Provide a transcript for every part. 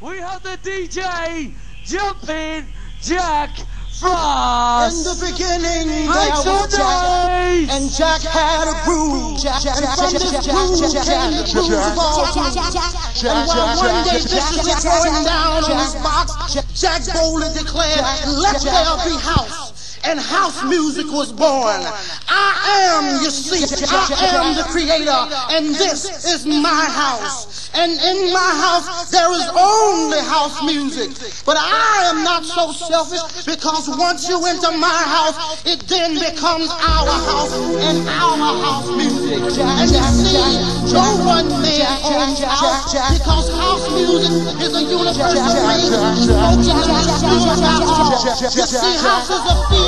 we have the DJ Jumping Jack Frost. In the beginning, there was Jack, and Jack had a groove. And from this groove came the grooves of all grooves. And while one day this was going down on his box, Jack boldly declared, let there be house. And house music was born. I am, you see, I am the creator, and this is my house. And in my house, there is only house music. But I am not so selfish because once you enter my house, it then becomes our house and our house music. And you see, no one man owns house because house music is a universal by. You see, house is a feeling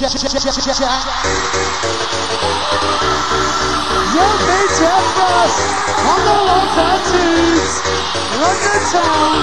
life. Jumping Jack Frost on the long tattoos. London town.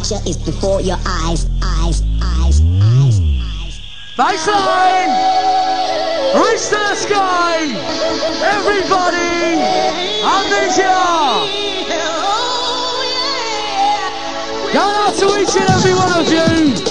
future is before your eyes, eyes, eyes, eyes, eyes. Baseline! Reach the sky! Everybody! Amnesia! Oh, Go out to each and every one of you!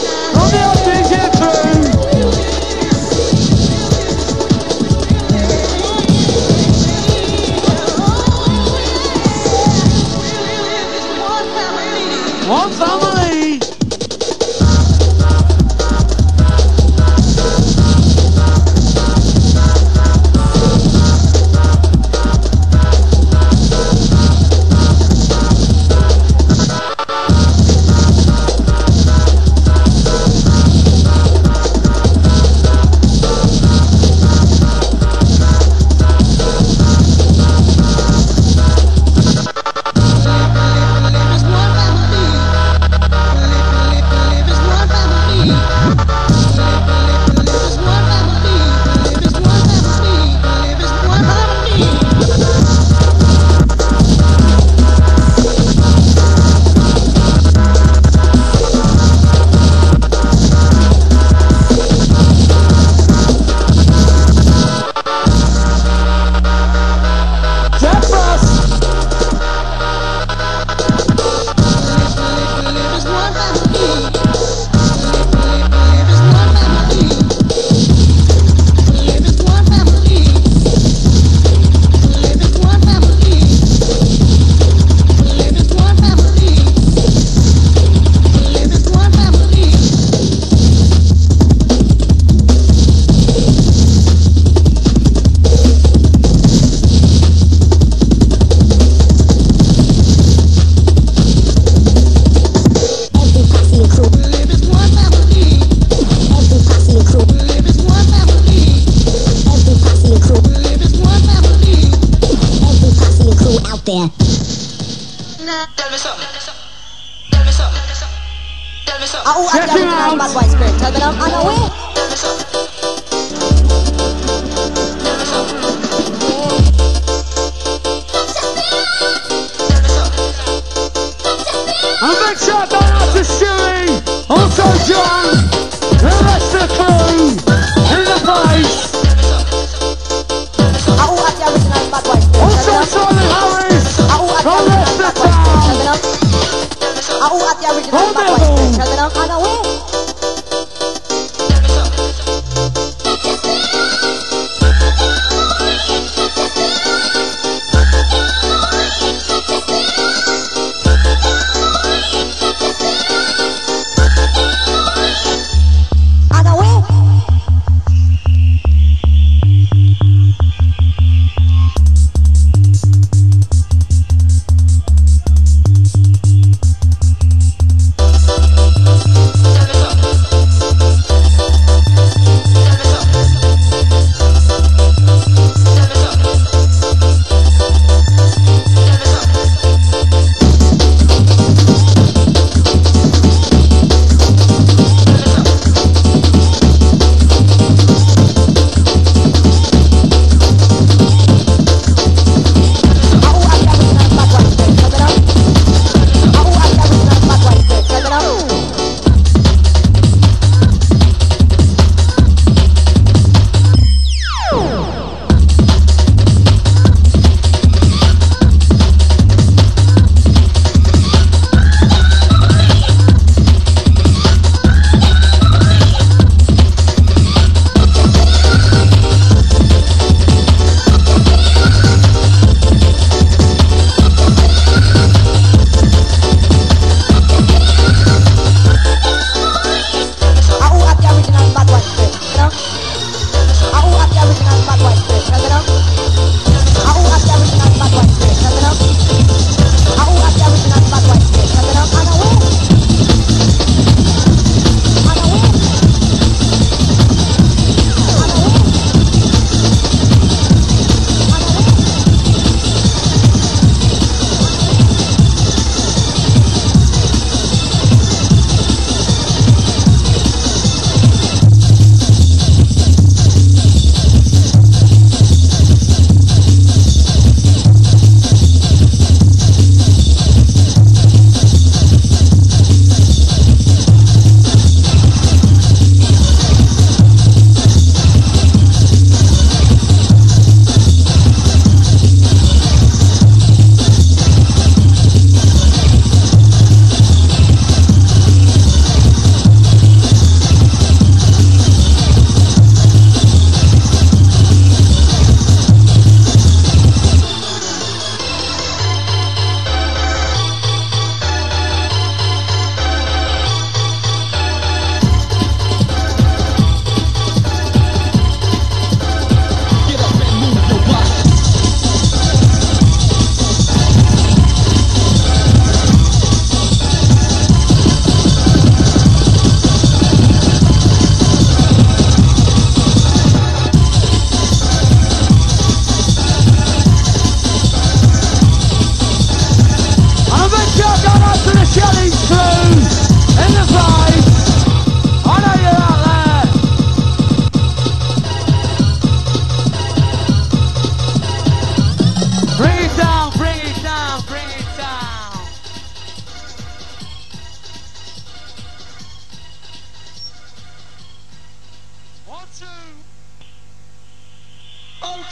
बात या फिर बात चल रहा खाना हुए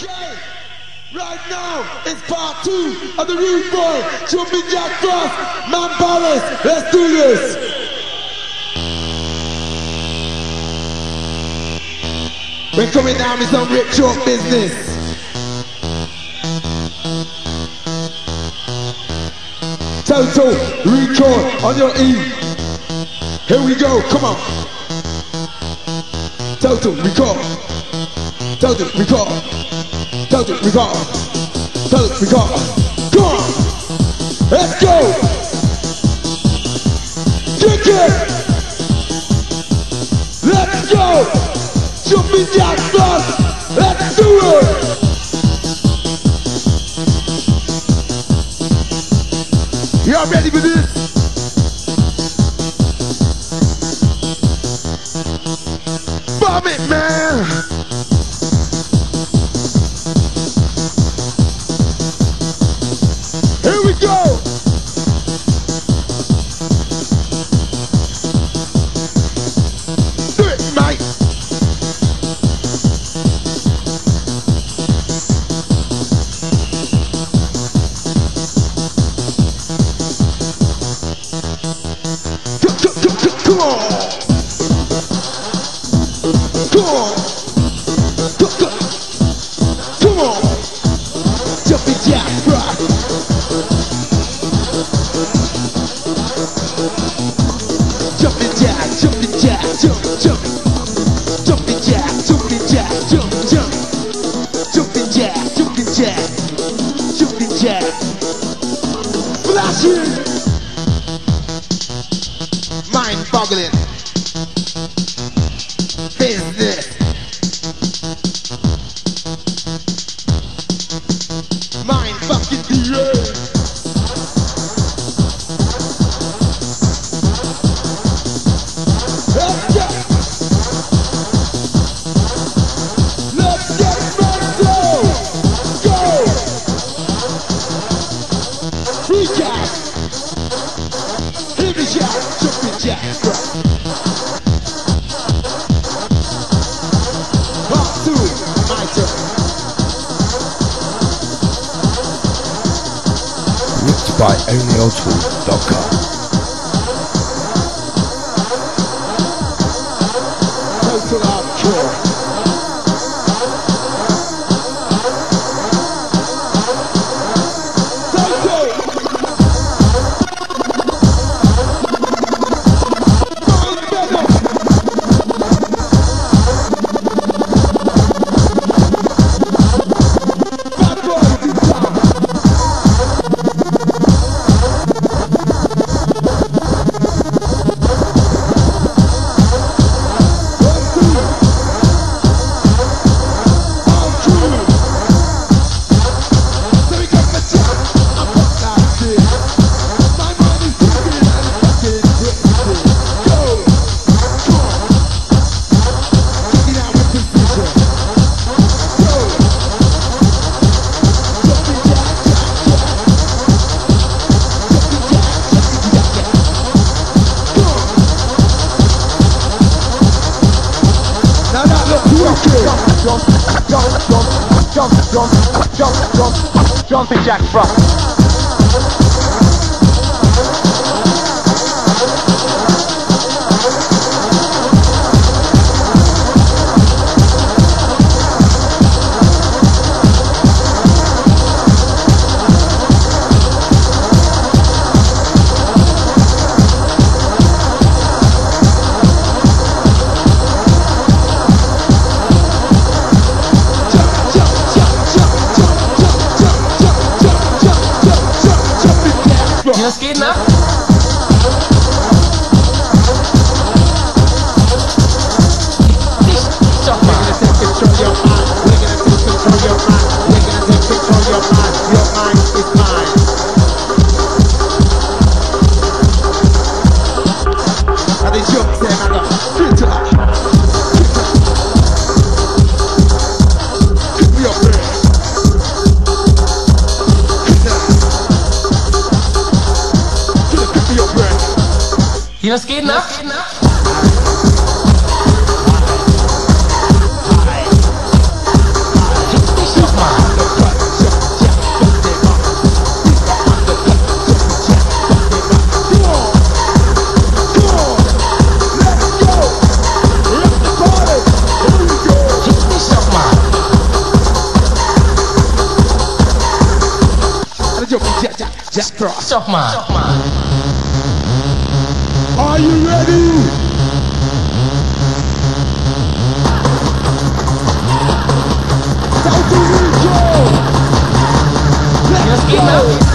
Right now it's part two of the Rude Boy Jumping Jack Frost Man Palace. Let's do this. We're coming down with some rip short business. Total record on your E. Here we go, come on. Total record. Total record. Total record. Total record. Come on. Let's go. Kick it. Let's go. Jumping jack fast. Let's do it. Y'all ready for this? Jump, jumping jack frost. Chopra. Chopma. Chopma. Are you ready? Southeast Joe. Let's go.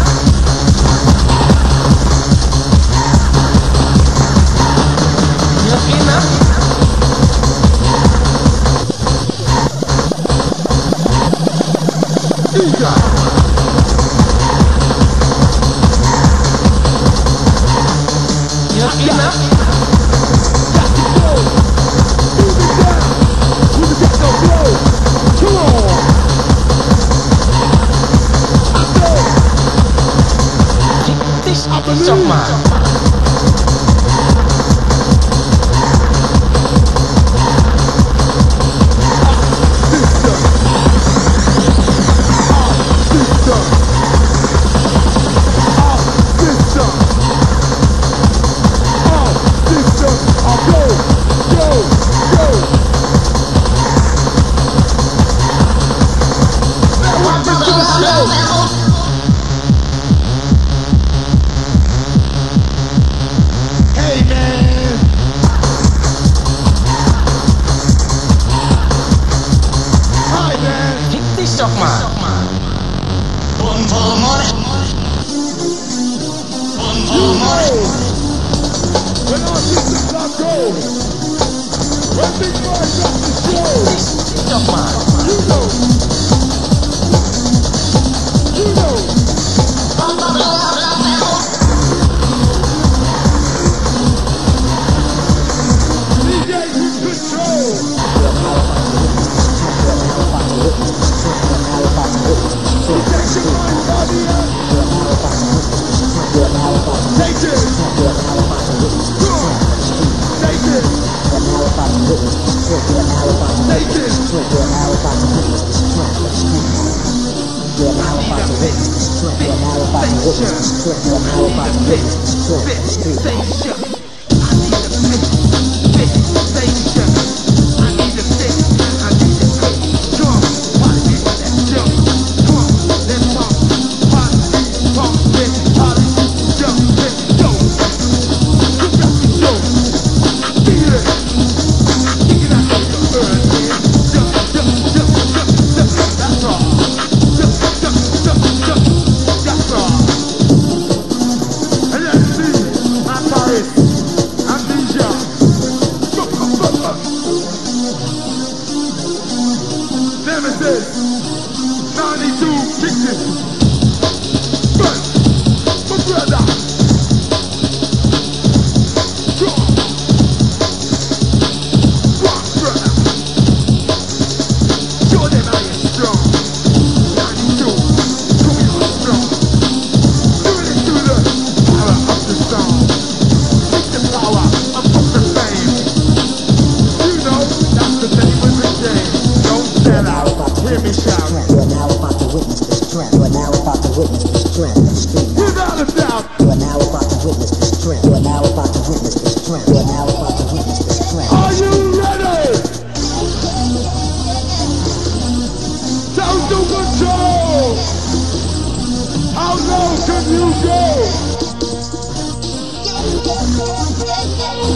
you did.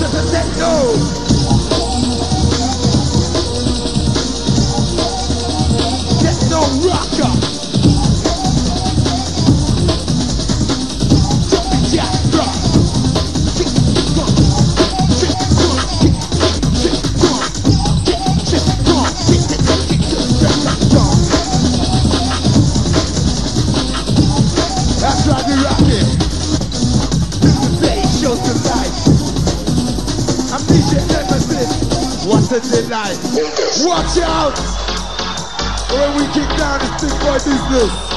The potato. Get. Saturday night. Watch out! When we kick down this big boy business.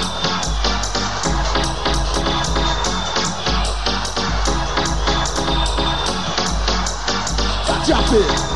Drop it.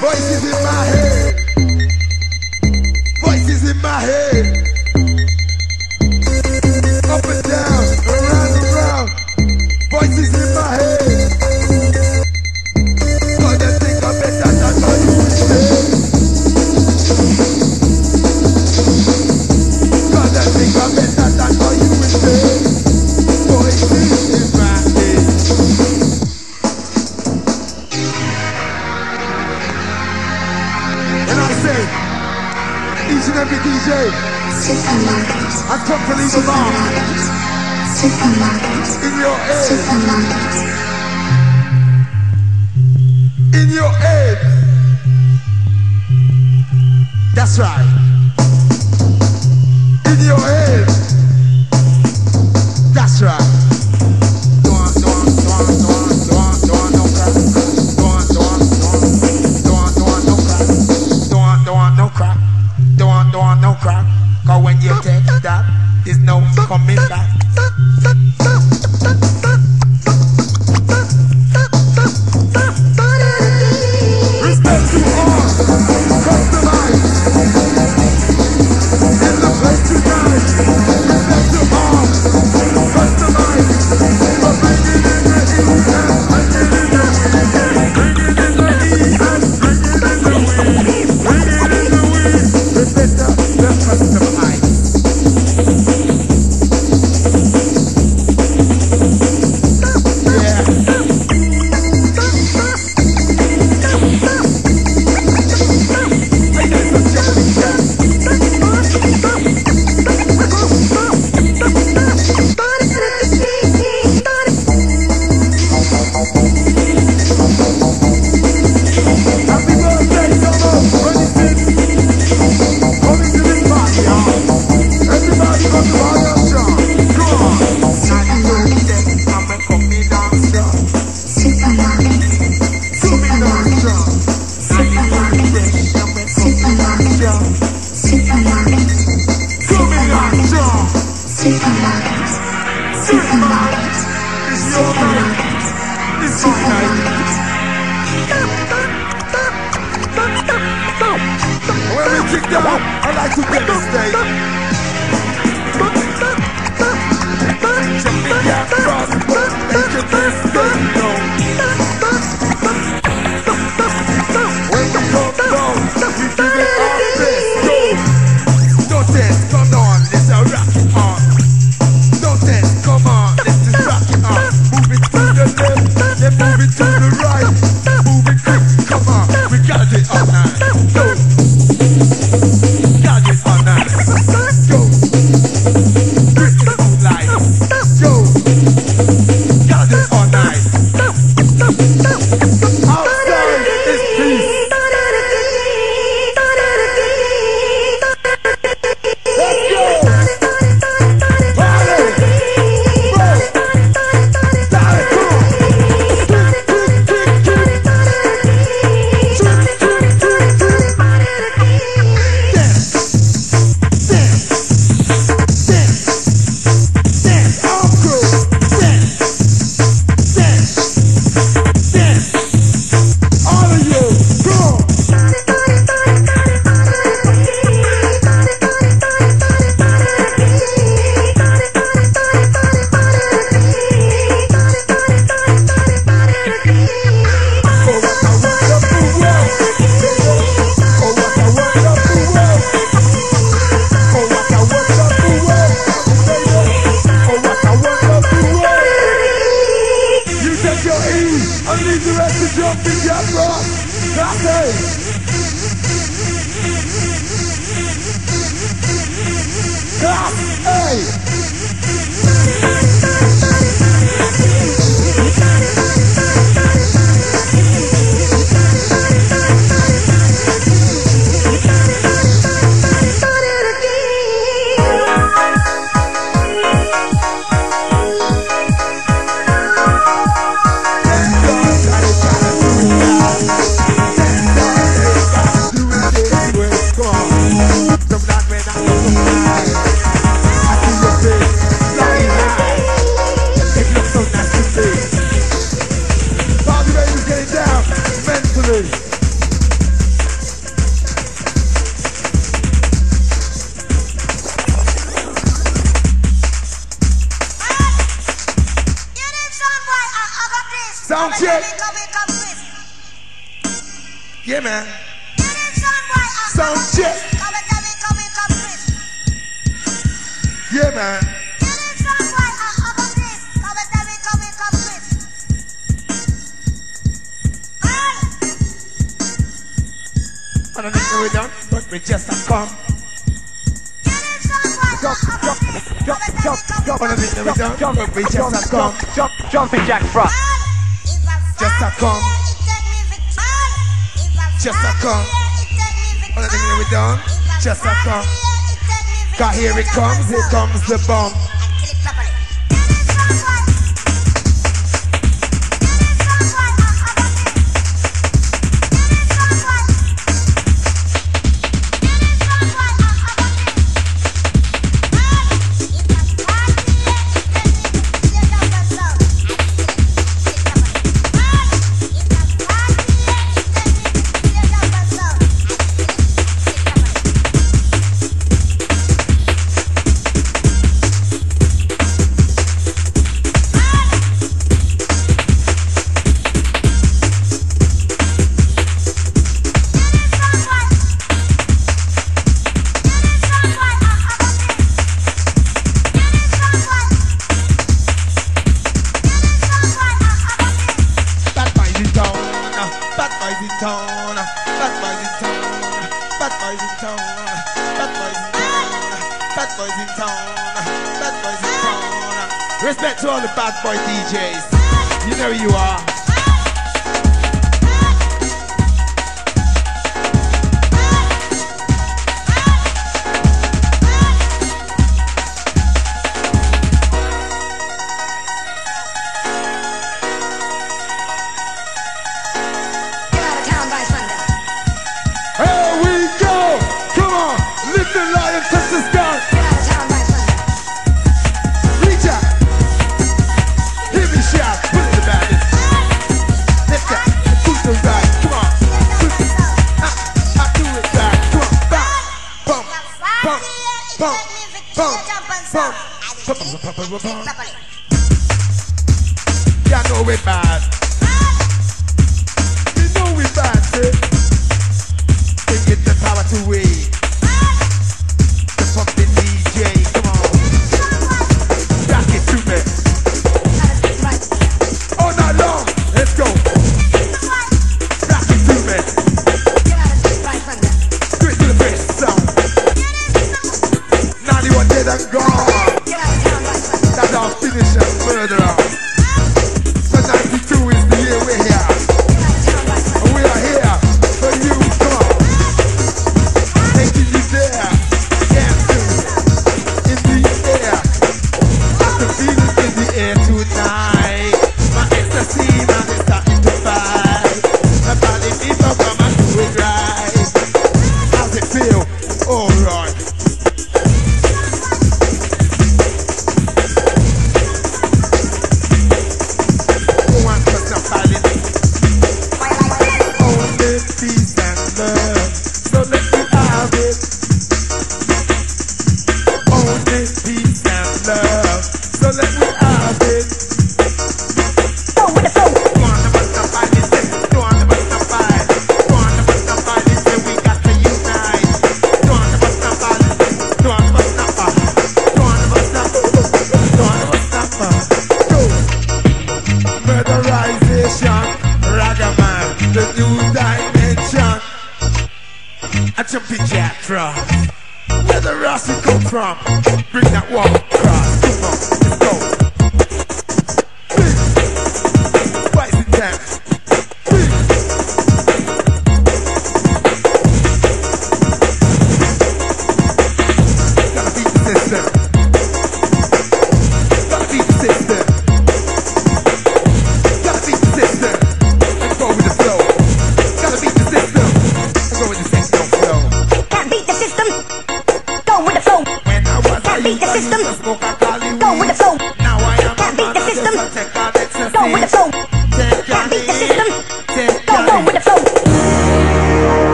Voices in So I don't know we done, but we just have fun. Jump, jump, jump, jump, jump, jump, jump, jump, but we just have come. Jump, jumping jack frog. Just a come. Just a come. All the things we done. Just a come. Cause here it comes, here comes the bomb. properly. Catch up the Where the rascal come from? Bring that walk across. Come on.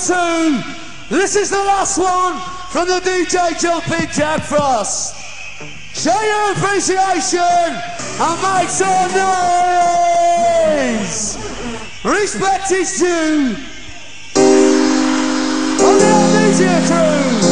two. This is the last one from the DJ Jumping Jack Frost. Show your appreciation and make some noise. Respect is due. On the amnesia crew.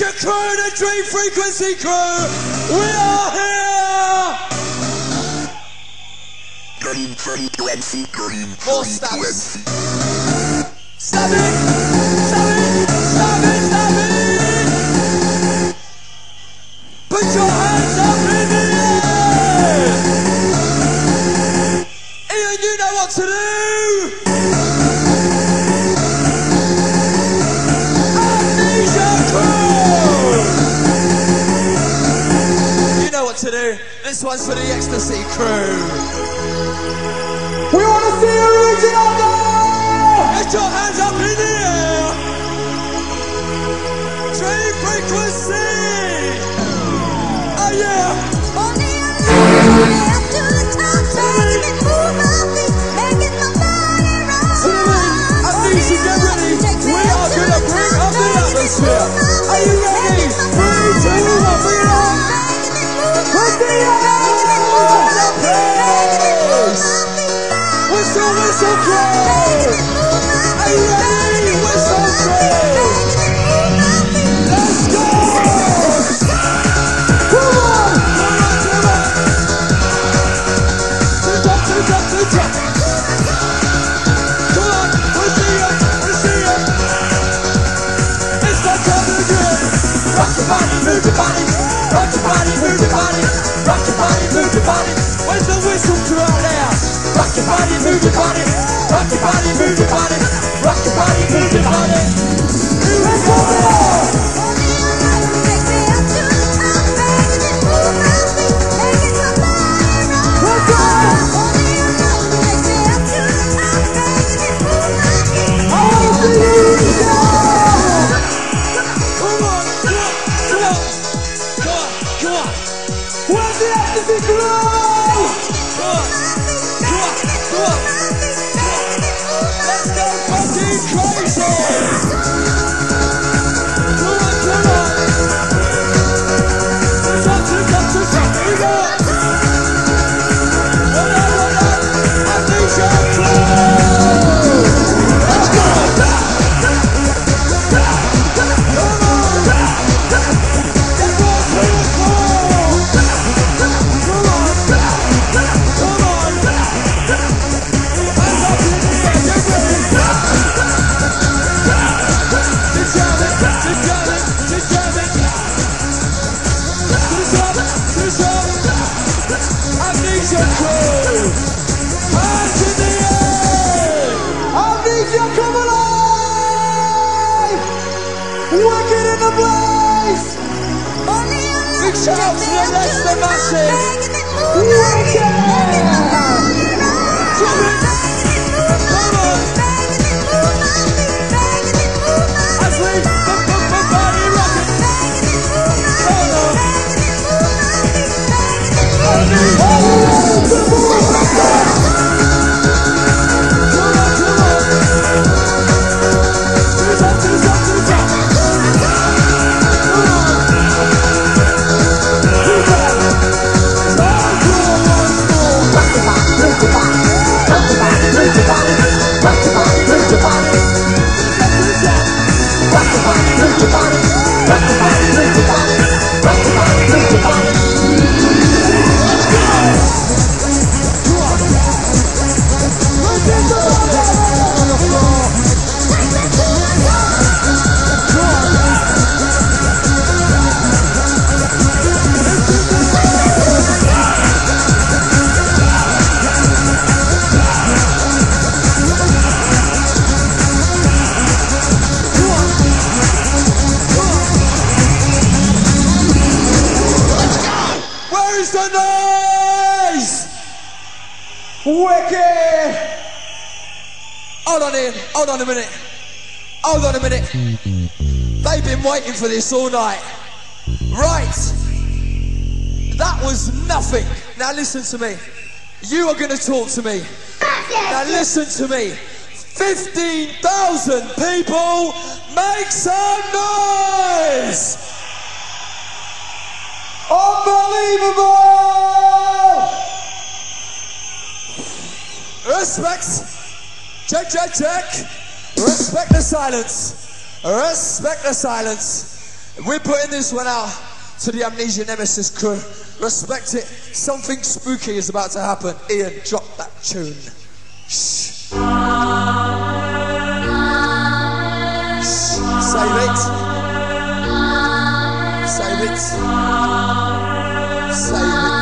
your crew, the Dream Frequency crew. We are here. Dream Frequency, Dream Frequency. More steps. Stop it. This one's for the Ecstasy crew. We want to see original now! Get your hands up in the air! Dream Frequency! Wicked! Hold on in, hold on a minute. Hold on a minute. They've been waiting for this all night. Right. That was nothing. Now listen to me. You are going to talk to me. Now listen to me. 15,000 people make some noise! Unbelievable! Respect. Check, check, check. Respect the silence. Respect the silence. We're putting this one out to the Amnesia Nemesis crew. Respect it. Something spooky is about to happen. Ian, drop that tune. Shh. Shh. Save it. Save it. Save it.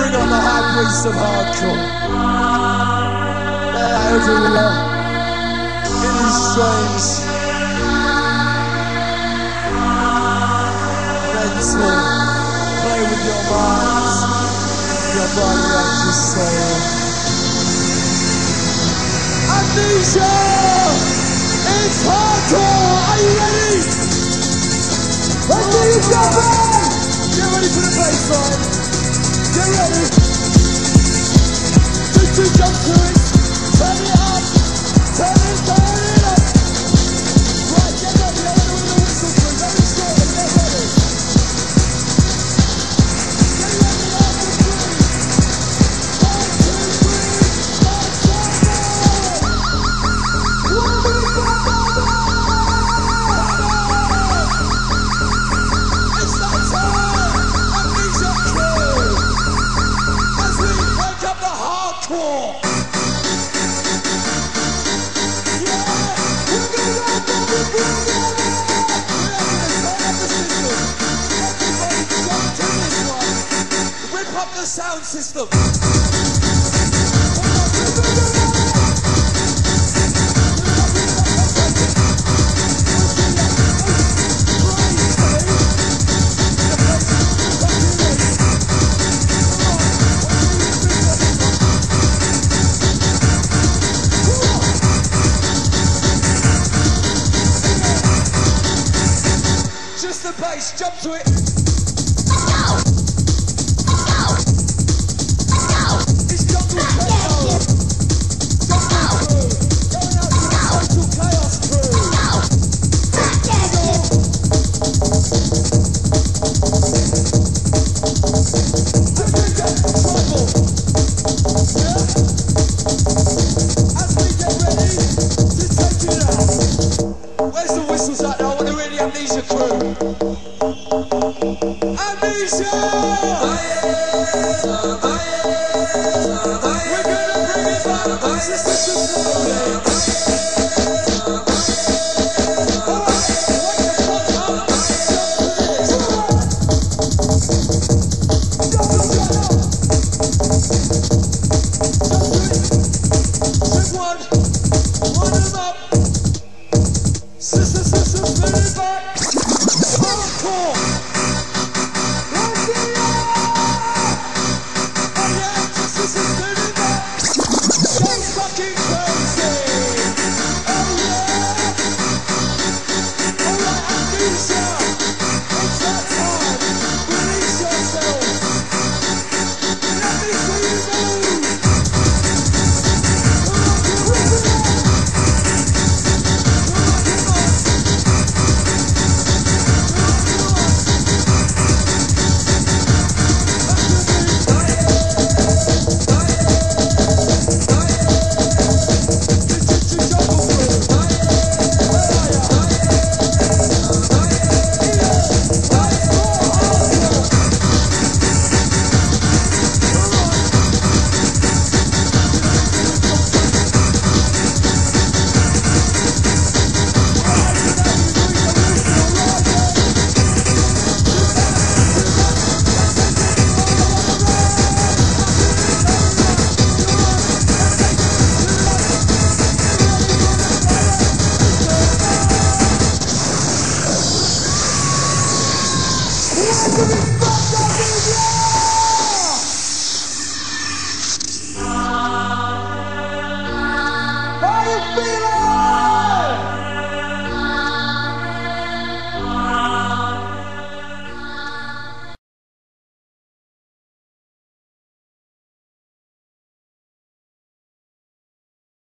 Bring on the high priest of hardcore. They're everywhere. In these trains. Mental. Play with your minds. Your body and your soul. Amnesia! It's hardcore! Are you ready? Amnesia! Get ready for the bassline! Turn it up, turn it down.